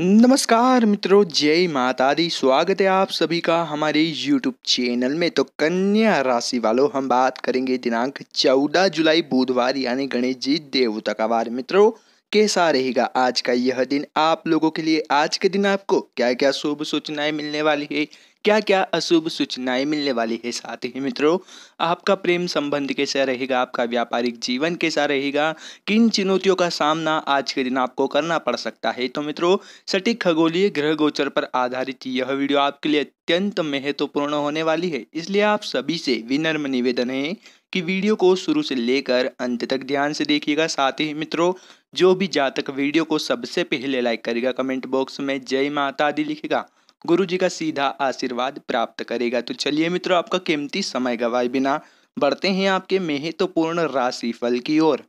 नमस्कार मित्रों, जय माता दी स्वागत है आप सभी का हमारे यूट्यूब चैनल में। तो कन्या राशि वालों, हम बात करेंगे दिनांक 14 जुलाई, बुधवार यानी गणेश जी देवता का वार। मित्रों, कैसा रहेगा आज का यह दिन आप लोगों के लिए? आज के दिन आपको क्या क्या शुभ सूचनाएँ मिलने वाली है? क्या क्या अशुभ सूचनाएँ मिलने वाली है साथ ही मित्रों? आपका प्रेम संबंध कैसा रहेगा? आपका व्यापारिक जीवन कैसा रहेगा? किन चुनौतियों का सामना आज के दिन आपको करना पड़ सकता है? तो मित्रों, सटीक खगोलीय ग्रह गोचर पर आधारित यह वीडियो आपके लिए अत्यंत महत्वपूर्ण होने वाली है। इसलिए आप सभी से विनम्र निवेदन है कि वीडियो को शुरू से लेकर अंत तक ध्यान से देखिएगा। साथ ही मित्रों, जो भी जातक वीडियो को सबसे पहले लाइक करेगा, कमेंट बॉक्स में जय माता दी लिखेगा। गुरु जी का सीधा आशीर्वाद प्राप्त करेगा। तो चलिए मित्रों, आपका कीमती समय गवाए बिना बढ़ते हैं आपके महत्वपूर्ण राशि फल की ओर।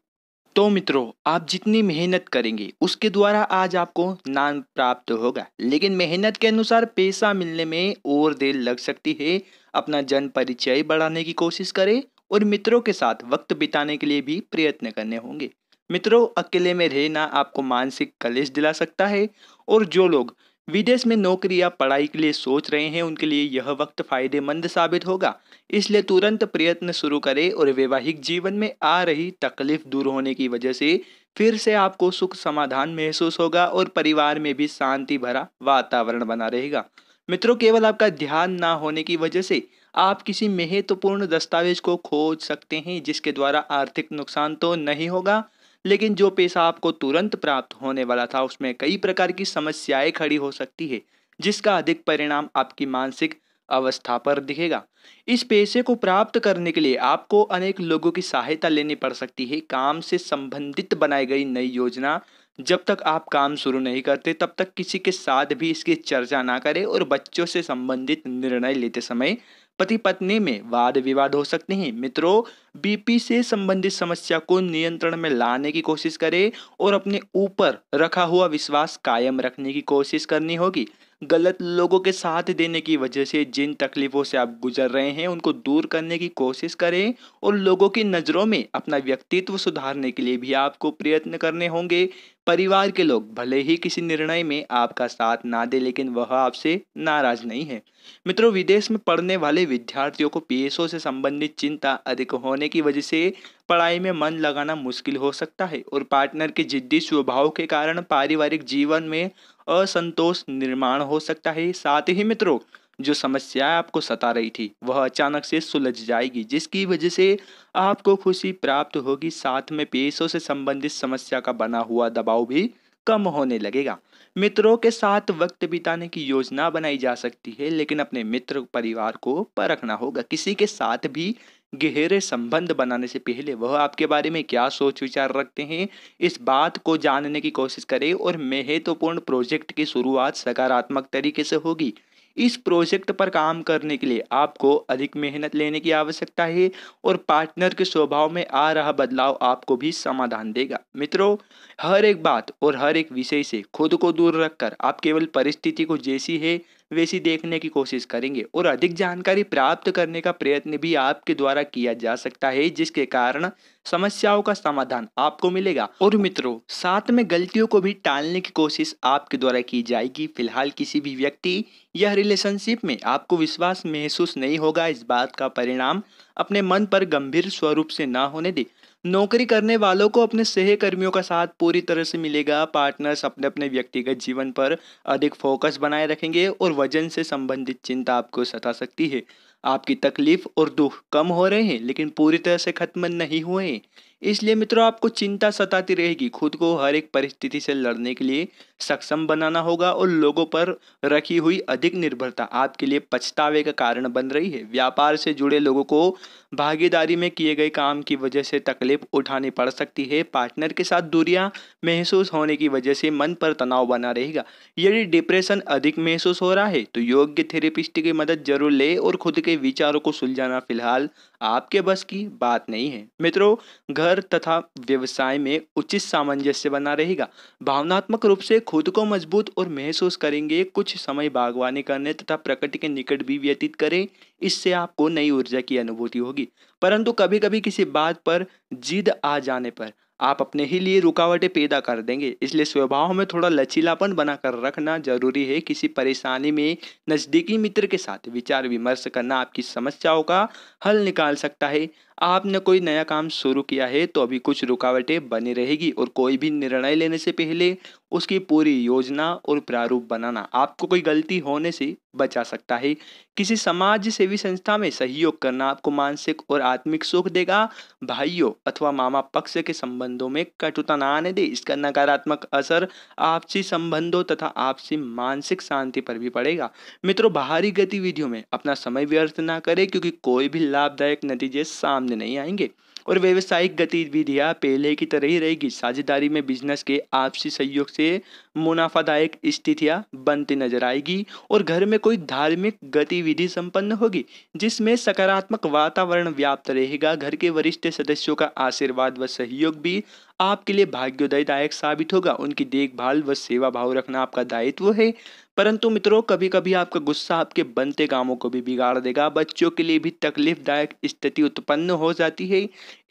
तो मित्रों, आप जितनी मेहनत करेंगे, उसके द्वारा आज आपको नाम प्राप्त होगा। लेकिन मेहनत के अनुसार पैसा मिलने में और देर लग सकती है। अपना जन परिचय बढ़ाने की कोशिश करें और मित्रों के साथ वक्त बिताने के लिए भी प्रयत्न करने होंगे। मित्रों, अकेले में रहना आपको मानसिक कलेश दिला सकता है और जो लोग विदेश में नौकरी या पढ़ाई के लिए सोच रहे हैं, उनके लिए यह वक्त फ़ायदेमंद साबित होगा। इसलिए तुरंत प्रयत्न शुरू करें और वैवाहिक जीवन में आ रही तकलीफ़ दूर होने की वजह से फिर से आपको सुख समाधान महसूस होगा और परिवार में भी शांति भरा वातावरण बना रहेगा। मित्रों, केवल आपका ध्यान ना होने की वजह से आप किसी महत्वपूर्ण दस्तावेज़ को खोज सकते हैं, जिसके द्वारा आर्थिक नुकसान तो नहीं होगा लेकिन जो पैसा आपको तुरंत प्राप्त होने वाला था, उसमें कई प्रकार की समस्याएँ खड़ी हो सकती है, जिसका अधिक परिणाम आपकी मानसिक अवस्था पर दिखेगा। इस पैसे को प्राप्त करने के लिए आपको अनेक लोगों की सहायता लेनी पड़ सकती है। काम से संबंधित बनाई गई नई योजना जब तक आप काम शुरू नहीं करते, तब तक किसी के साथ भी इसकी चर्चा ना करें और बच्चों से संबंधित निर्णय लेते समय पति पत्नी में वाद विवाद हो सकते हैं। मित्रों बीपी से संबंधित समस्या को नियंत्रण में लाने की कोशिश करें और अपने ऊपर रखा हुआ विश्वास कायम रखने की कोशिश करनी होगी। गलत लोगों के साथ देने की वजह से जिन तकलीफों से आप गुजर रहे हैं, उनको दूर करने की कोशिश करें और लोगों की नज़रों में अपना व्यक्तित्व सुधारने के लिए भी आपको प्रयत्न करने होंगे। परिवार के लोग भले ही किसी निर्णय में आपका साथ ना दे, लेकिन वह आपसे नाराज़ नहीं है। मित्रों, विदेश में पढ़ने वाले विद्यार्थियों को पीएसओ से संबंधित चिंता अधिक होने की वजह से पढ़ाई में मन लगाना मुश्किल हो सकता है और पार्टनर के जिद्दी स्वभाव के कारण पारिवारिक जीवन में असंतोष निर्माण हो सकता है। साथ ही मित्रों जो समस्या आपको सता रही थी, वह अचानक से सुलझ जाएगी, जिसकी वजह से आपको खुशी प्राप्त होगी। साथ में पैसों से संबंधित समस्या का बना हुआ दबाव भी कम होने लगेगा। मित्रों के साथ वक्त बिताने की योजना बनाई जा सकती है, लेकिन अपने मित्र परिवार को परखना होगा। किसी के साथ भी गहरे संबंध बनाने से पहले वह आपके बारे में क्या सोच विचार रखते हैं, इस बात को जानने की कोशिश करें और महत्वपूर्ण प्रोजेक्ट की शुरुआत सकारात्मक तरीके से होगी। इस प्रोजेक्ट पर काम करने के लिए आपको अधिक मेहनत लेने की आवश्यकता है और पार्टनर के स्वभाव में आ रहा बदलाव आपको भी समाधान देगा। मित्रों, हर एक बात और हर एक विषय से खुद को दूर रखकर आप केवल परिस्थिति को जैसी है वैसी देखने की कोशिश करेंगे और अधिक जानकारी प्राप्त करने का प्रयत्न भी आपके द्वारा किया जा सकता है, जिसके कारण समस्याओं का समाधान आपको मिलेगा। और मित्रों, साथ में गलतियों को भी टालने की कोशिश आपके द्वारा की जाएगी। फ़िलहाल किसी भी व्यक्ति या रिलेशनशिप में आपको विश्वास महसूस नहीं होगा, इस बात का परिणाम अपने मन पर गंभीर स्वरूप से ना होने दे। नौकरी करने वालों को अपने सहकर्मियों का साथ पूरी तरह से मिलेगा। पार्टनर्स अपने अपने व्यक्तिगत जीवन पर अधिक फोकस बनाए रखेंगे और वज़न से संबंधित चिंता आपको सता सकती है। आपकी तकलीफ़ और दुख कम हो रहे हैं, लेकिन पूरी तरह से खत्म नहीं हुए हैं। इसलिए मित्रों, आपको चिंता सताती रहेगी। खुद को हर एक परिस्थिति से लड़ने के लिए सक्षम बनाना होगा और लोगों पर रखी हुई अधिक निर्भरता आपके लिए पछतावे का कारण बन रही है। व्यापार से जुड़े लोगों को भागीदारी में किए गए काम की वजह से तकलीफ़ उठानी पड़ सकती है। पार्टनर के साथ दूरियाँ महसूस होने की वजह से मन पर तनाव बना रहेगा। यदि डिप्रेशन अधिक महसूस हो रहा है तो योग्य थेरेपिस्ट की मदद ज़रूर ले और खुद के विचारों को सुलझाना फ़िलहाल आपके बस की बात नहीं है। मित्रों, घर तथा व्यवसाय में उचित सामंजस्य बना रहेगा। भावनात्मक रूप से खुद को मज़बूत और महसूस करेंगे। कुछ समय बागवानी करने तथा प्रकृति के निकट भी व्यतीत करें, इससे आपको नई ऊर्जा की अनुभूति होगी। परंतु कभी कभी किसी बात पर जिद आ जाने पर आप अपने ही लिए रुकावटें पैदा कर देंगे। इसलिए स्वभाव में थोड़ा लचीलापन बनाकर रखना ज़रूरी है। किसी परेशानी में नज़दीकी मित्र के साथ विचार विमर्श करना आपकी समस्याओं का हल निकाल सकता है। आपने कोई नया काम शुरू किया है तो अभी कुछ रुकावटें बनी रहेगी और कोई भी निर्णय लेने से पहले उसकी पूरी योजना और प्रारूप बनाना आपको कोई गलती होने से बचा सकता है। किसी समाज सेवी संस्था में सहयोग करना आपको मानसिक और आत्मिक सुख देगा। भाइयों अथवा मामा पक्ष के संबंधों में कटुता न आने दे। इसका नकारात्मक असर आपसी संबंधों तथा आपसी मानसिक शांति पर भी पड़ेगा। मित्रों, बाहरी गतिविधियों में अपना समय व्यर्थ ना करें क्योंकि कोई भी लाभदायक नतीजे सामने नहीं आएँगे। और व्यवसायिक गतिविधियाँ पहले की तरह ही रहेगी। साझेदारी में बिज़नेस के आपसी सहयोग से मुनाफादायक स्थितियाँ बनती नज़र आएगी और घर में कोई धार्मिक गतिविधि संपन्न होगी, जिसमें सकारात्मक वातावरण व्याप्त रहेगा। घर के वरिष्ठ सदस्यों का आशीर्वाद व सहयोग भी आपके लिए भाग्योदयदायक साबित होगा। उनकी देखभाल व सेवा भाव रखना आपका दायित्व है। परंतु मित्रों कभी कभी आपका गुस्सा आपके बनते कामों को भी बिगाड़ देगा। बच्चों के लिए भी तकलीफदायक स्थिति उत्पन्न हो जाती है।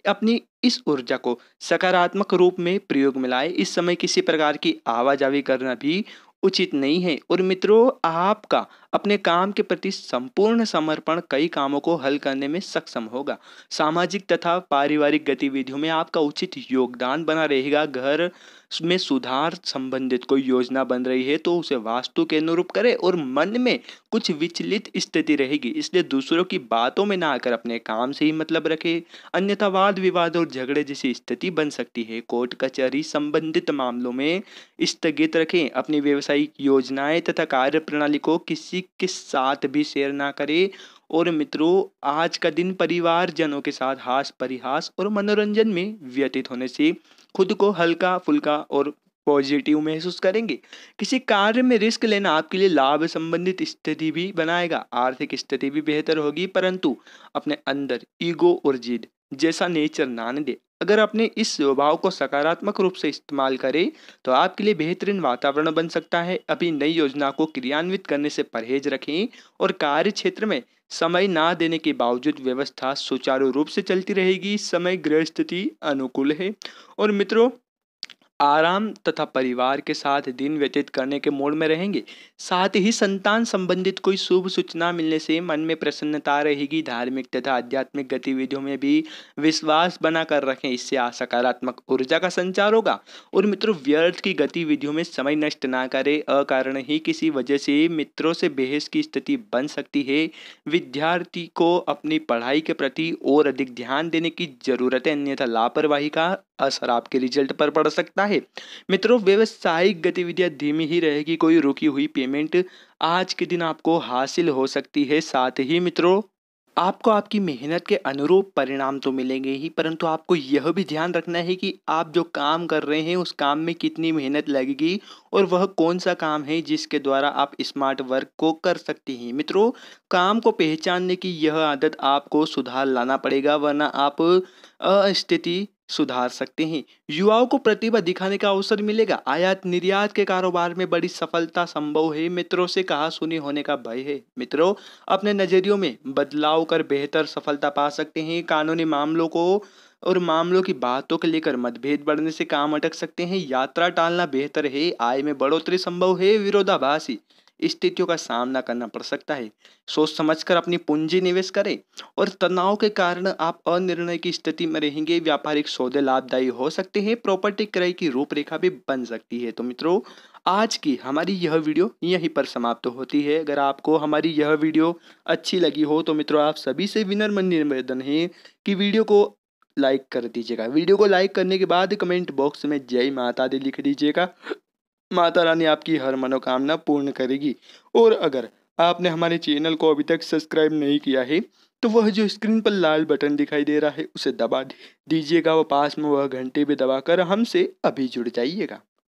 अपनी इस ऊर्जा को सकारात्मक रूप में प्रयोग में लाए। इस समय किसी प्रकार की आवाजावी करना भी उचित नहीं है। और मित्रों, आपका अपने काम के प्रति संपूर्ण समर्पण कई कामों को हल करने में सक्षम होगा। सामाजिक तथा पारिवारिक गतिविधियों में आपका उचित योगदान बना रहेगा। घर में सुधार संबंधित कोई योजना बन रही है तो उसे वास्तु के अनुरूप करें और मन में कुछ विचलित स्थिति रहेगी। इसलिए दूसरों की बातों में ना आकर अपने काम से ही मतलब रखें। अन्यथा वाद विवाद और झगड़े जैसी स्थिति बन सकती है। कोर्ट, कचहरी संबंधित मामलों में स्थगित रखें। अपनी व्यवसायिक योजनाएँ तथा कार्य प्रणाली को किसी के साथ भी शेयर ना करें। और मित्रों, आज का दिन परिवार जनों के साथ हास परिहास और मनोरंजन में व्यतीत होने से खुद को हल्का फुल्का और पॉजिटिव महसूस करेंगे। किसी कार्य में रिस्क लेना आपके लिए लाभ संबंधित स्थिति भी बनाएगा। आर्थिक स्थिति भी बेहतर होगी, परंतु अपने अंदर ईगो और जिद जैसा नेचर ना दे। अगर आपने इस स्वभाव को सकारात्मक रूप से इस्तेमाल करें तो आपके लिए बेहतरीन वातावरण बन सकता है। अभी नई योजना को क्रियान्वित करने से परहेज रखें और कार्य क्षेत्र में समय ना देने के बावजूद व्यवस्था सुचारू रूप से चलती रहेगी। समय गृह स्थिति अनुकूल है। और मित्रों आराम तथा परिवार के साथ दिन व्यतीत करने के मोड में रहेंगे। साथ ही संतान संबंधित कोई शुभ सूचना मिलने से मन में प्रसन्नता रहेगी। धार्मिक तथा आध्यात्मिक गतिविधियों में भी विश्वास बनाकर रखें। इससे सकारात्मक ऊर्जा का संचार होगा और मित्रों व्यर्थ की गतिविधियों में समय नष्ट ना करें। अकारण ही किसी वजह से मित्रों से बहस की स्थिति बन सकती है। विद्यार्थी को अपनी पढ़ाई के प्रति और अधिक ध्यान देने की ज़रूरत है। अन्यथा लापरवाही का असर आपके रिज़ल्ट पर पड़ सकता है। मित्रों, व्यवसायिक गतिविधियाँ धीमी ही रहेगी, कोई रुकी हुई पेमेंट आज के दिन आपको हासिल हो सकती है। साथ ही मित्रों, आपको आपकी मेहनत के अनुरूप परिणाम तो मिलेंगे ही, परंतु आपको यह भी ध्यान रखना है कि आप जो काम कर रहे हैं, उस काम में कितनी मेहनत लगेगी और वह कौन सा काम है जिसके द्वारा आप स्मार्ट वर्क को कर सकते हैं। मित्रों, काम को पहचानने की यह आदत आपको सुधार लाना पड़ेगा, वरना आप अस्थिति सुधार सकते हैं। युवाओं को प्रतिभा दिखाने का अवसर मिलेगा। आयात निर्यात के कारोबार में बड़ी सफलता संभव है। मित्रों से कहा सुनी होने का भय है। मित्रों, अपने नजरियों में बदलाव कर बेहतर सफलता पा सकते हैं। कानूनी मामलों को और मामलों की बातों को लेकर मतभेद बढ़ने से काम अटक सकते हैं। यात्रा टालना बेहतर है। आय में बढ़ोतरी संभव है। विरोधाभासी स्थितियों का सामना करना पड़ सकता है। सोच समझकर अपनी पूंजी निवेश करें और तनाव के कारण आप अनिर्णय की स्थिति में रहेंगे। व्यापारिक सौदे लाभदायी हो सकते हैं, प्रॉपर्टी क्रय की रूपरेखा भी बन सकती है। तो मित्रों, आज की हमारी यह वीडियो यहीं पर समाप्त होती है। अगर आपको हमारी यह वीडियो अच्छी लगी हो तो मित्रों, आप सभी से विनम्र निवेदन है कि वीडियो को लाइक कर दीजिएगा। वीडियो को लाइक करने के बाद कमेंट बॉक्स में जय माता दी लिख दीजिएगा। माता रानी आपकी हर मनोकामना पूर्ण करेगी। और अगर आपने हमारे चैनल को अभी तक सब्सक्राइब नहीं किया है तो वह जो स्क्रीन पर लाल बटन दिखाई दे रहा है, उसे दबा दीजिएगा। व पास में वह घंटे भी दबाकर हमसे अभी जुड़ जाइएगा।